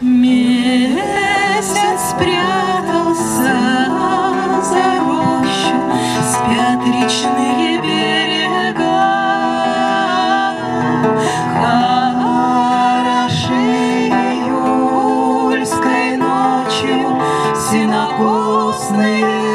Месяц спрятался за рощу, спят речные берега. Хороши июльской ночью синокосные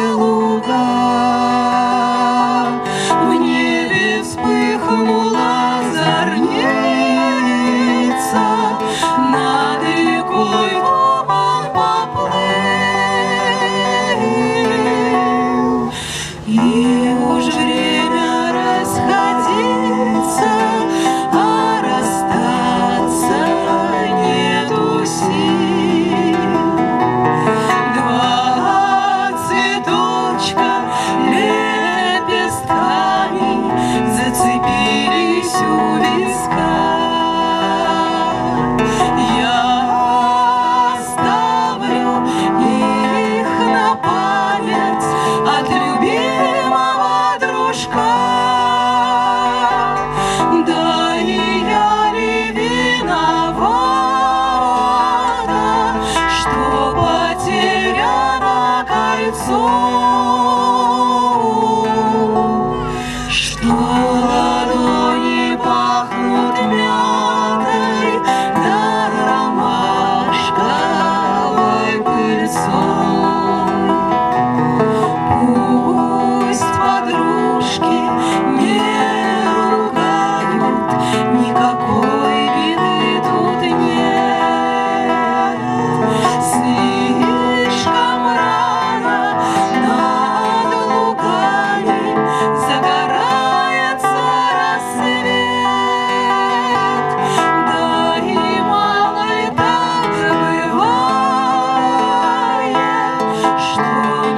it's all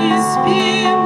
peace. be